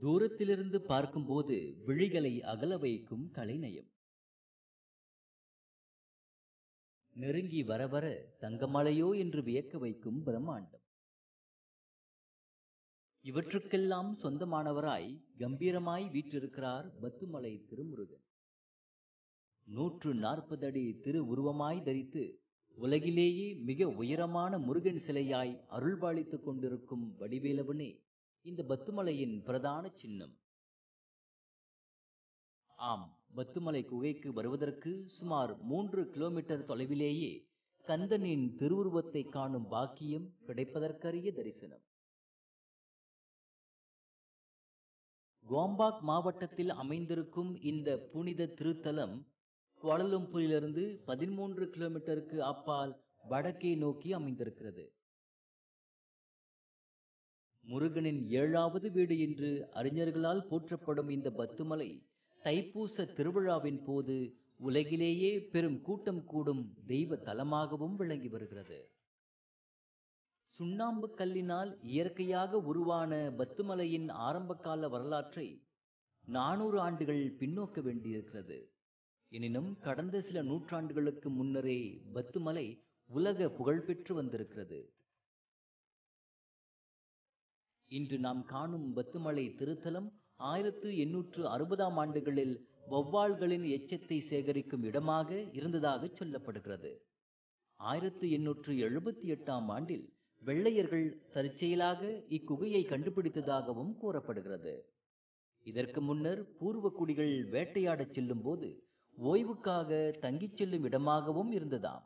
தூரத்திலிருந்து பார்க்கும்போது விழிகளை அகல வைக்கும் கலைநயம். நெருங்கி வர வர தங்கமலையோ என்று வியக்க வைக்கும் பிரம்மாண்டம். இவற்றுக்கெல்லாம் சொந்தமானவராய் கம்பீரமாய் வீற்றிருக்கிறார் பத்துமலை திருமுருகன். நூற்று நாற்பது அடி திரு உருவமாய் தரித்து உலகிலேயே மிக உயரமான முருகன் சிலையாய் அருள்பாலித்துக் கொண்டிருக்கும் வடிவேலவனே இந்த பத்துமலையின் பிரதான சின்னம். ஆம் பத்துமலை குகைக்கு வருவதற்கு சுமார் மூன்று கிலோமீட்டர் தொலைவிலேயே கந்தனின் திருவுருவத்தை காணும் பாக்கியம் கிடைப்பதற்கரிய தரிசனம். கோம்பாக் மாவட்டத்தில் அமைந்திருக்கும் இந்த புனித திருத்தலம் குவாலலம்பூரிலிருந்து பதிமூன்று கிலோமீட்டருக்கு அப்பால் வடக்கே நோக்கி அமைந்திருக்கிறது. முருகனின் ஏழாவது வீடு என்று அறிஞர்களால் போற்றப்படும் இந்த பத்துமலை தைப்பூச திருவிழாவின் போது உலகிலேயே பெரும் கூட்டம் கூடும் தெய்வ தலமாகவும் விளங்கி வருகிறது. சுண்ணாம்பு கல்லினால் இயற்கையாக உருவான பத்துமலையின் ஆரம்பகால வரலாற்றை நானூறு ஆண்டுகள் பின்னோக்க வேண்டியிருக்கிறது. எனினும் கடந்த சில நூற்றாண்டுகளுக்கு முன்னரே பத்துமலை உலக புகழ்பெற்று வந்திருக்கிறது. இன்று நாம் காணும் பத்துமலை திருத்தலம் ஆயிரத்து எண்ணூற்று அறுபதாம் ஆண்டுகளில் வௌவால்களின் எச்சத்தை சேகரிக்கும் இடமாக இருந்ததாக சொல்லப்படுகிறது. ஆயிரத்து எண்ணூற்று எழுபத்தி எட்டாம் ஆண்டில் வெள்ளையர்கள் தற்செயலாக இக்குகையை கண்டுபிடித்ததாகவும் கூறப்படுகிறது. இதற்கு முன்னர் பூர்வ குடிகள் வேட்டையாடச் செல்லும் போது ஓய்வுக்காக தங்கிச் செல்லும் இடமாகவும் இருந்ததாம்.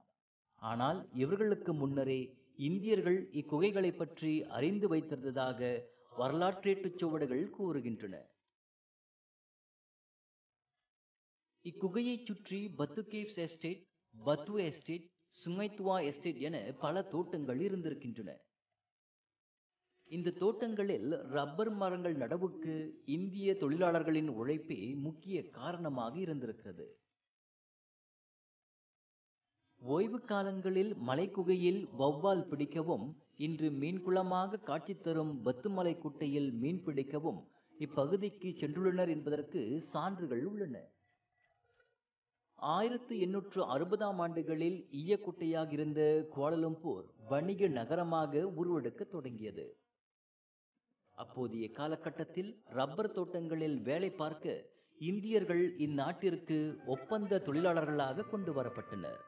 ஆனால் இவர்களுக்கு முன்னரே இந்தியர்கள் இக்குகைகளை பற்றி அறிந்து வைத்திருந்ததாக வரலாற்றேட்டுச் சுவடுகள் கூறுகின்றன. இக்குகையைச் சுற்றி Batu caves estate Batu estate Sungai Tua estate என பல தோட்டங்கள் இருந்திருக்கின்றன. இந்த தோட்டங்களில் ரப்பர் மரங்கள் நடவுக்கு இந்திய தொழிலாளர்களின் உழைப்பே முக்கிய காரணமாக இருந்திருக்கிறது. ஓய்வு காலங்களில் மலைக்குகையில் வௌவால் பிடிக்கவும் இன்று மீன்குளமாக காட்சி தரும் பத்துமலை குட்டையில் மீன் பிடிக்கவும் இப்பகுதிக்கு சென்றுள்ளனர் என்பதற்கு சான்றுகள் உள்ளன. ஆயிரத்து எண்ணூற்று அறுபதாம் ஆண்டுகளில் ஈயக்குட்டையாக இருந்த கோலலம்பூர் வணிக நகரமாக உருவெடுக்க தொடங்கியது. அப்போதைய காலகட்டத்தில் ரப்பர் தோட்டங்களில் வேலை பார்க்க இந்தியர்கள் இந்நாட்டிற்கு ஒப்பந்த தொழிலாளர்களாக கொண்டு வரப்பட்டனர்.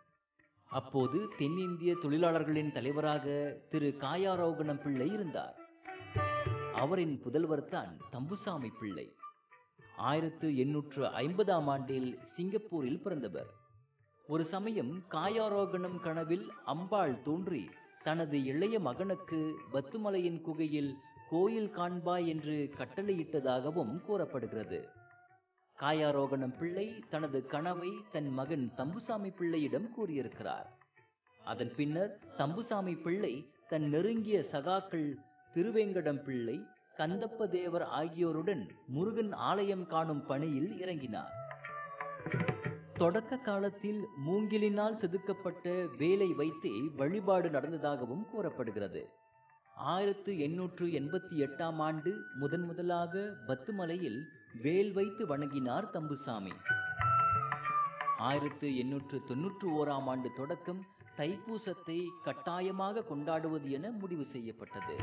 அப்போது தென்னிந்திய தொழிலாளர்களின் தலைவராக திரு காயாரோகணம் பிள்ளை இருந்தார். அவரின் புதல்வர் தான் தம்புசாமி பிள்ளை. ஆயிரத்து எண்ணூற்று ஐம்பதாம் ஆண்டில் சிங்கப்பூரில் பிறந்தவர். ஒரு சமயம் காயாரோகணம் கனவில் அம்பாள் தோன்றி தனது இளைய மகனுக்கு பத்துமலையின் குகையில் கோயில் காண்பாய் என்று கட்டளையிட்டதாகவும் கூறப்படுகிறது. காயாரோகணம் பிள்ளை தனது கனவை தன் மகன் தம்புசாமி பிள்ளையிடம் கூறியிருக்கிறார். அதன் பின்னர் தம்புசாமி பிள்ளை தன் நெருங்கிய சகாக்கள் திருவேங்கடம் பிள்ளை கந்தப்ப தேவர் ஆகியோருடன் முருகன் ஆலயம் காணும் பணியில் இறங்கினார். தொடக்க காலத்தில் மூங்கிலினால் செதுக்கப்பட்ட வேலை வைத்தே வழிபாடு நடந்ததாகவும் கூறப்படுகிறது. ஆயிரத்து எண்ணூற்று எண்பத்தி எட்டாம் ஆண்டு முதன் முதலாக பத்துமலையில் வேல் வைத்து வணங்கினார் தம்புசாமி. ஆயிரத்து எண்ணூற்று தொன்னூற்று ஓராம் ஆண்டு தொடக்கம் தைப்பூசத்தை கட்டாயமாக கொண்டாடுவது என முடிவு செய்யப்பட்டது.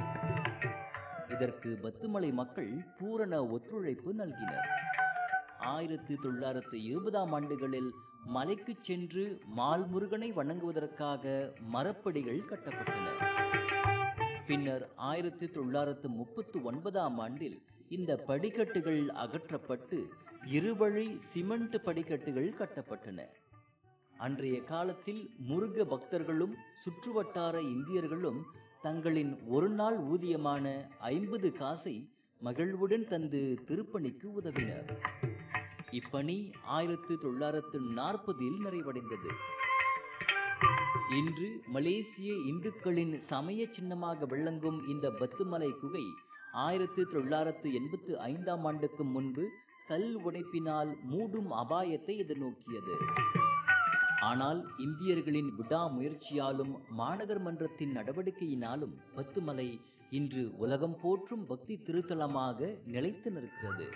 இதற்கு பத்துமலை மக்கள் பூரண ஒத்துழைப்பு நல்கினர். ஆயிரத்தி தொள்ளாயிரத்து இருபதாம் ஆண்டுகளில் மலைக்கு சென்று மால்முருகனை வணங்குவதற்காக மரப்படிகள் கட்டப்பட்டன. பின்னர் ஆயிரத்தி தொள்ளாயிரத்து முப்பத்து ஒன்பதாம் ஆண்டில் இந்த படிக்கட்டுகள் அகற்றப்பட்டு இருவழி சிமெண்ட் படிக்கட்டுகள் கட்டப்பட்டன. அன்றைய காலத்தில் முருக பக்தர்களும் சுற்றுவட்டார இந்தியர்களும் தங்களின் ஒரு நாள் ஊதியமான ஐம்பது காசை மகிழ்வுடன் தந்து திருப்பணிக்கு உதவினர். இப்பணி ஆயிரத்து தொள்ளாயிரத்து நாற்பதில் நிறைவடைந்தது. இன்று மலேசிய இந்துக்களின் சமய சின்னமாக விளங்கும் இந்த பத்துமலை குகை ஆயிரத்து தொள்ளாயிரத்து எண்பத்து ஐந்தாம் ஆண்டுக்கு முன்பு கல் உடைப்பினால் மூடும் அபாயத்தை எதிர்நோக்கியது. ஆனால் இந்தியர்களின் விடாமுயற்சியாலும் மாநகர் மன்றத்தின் நடவடிக்கையினாலும் பத்துமலை இன்று உலகம் போற்றும் பக்தி திருத்தலமாக நிலைத்து நிற்கிறது.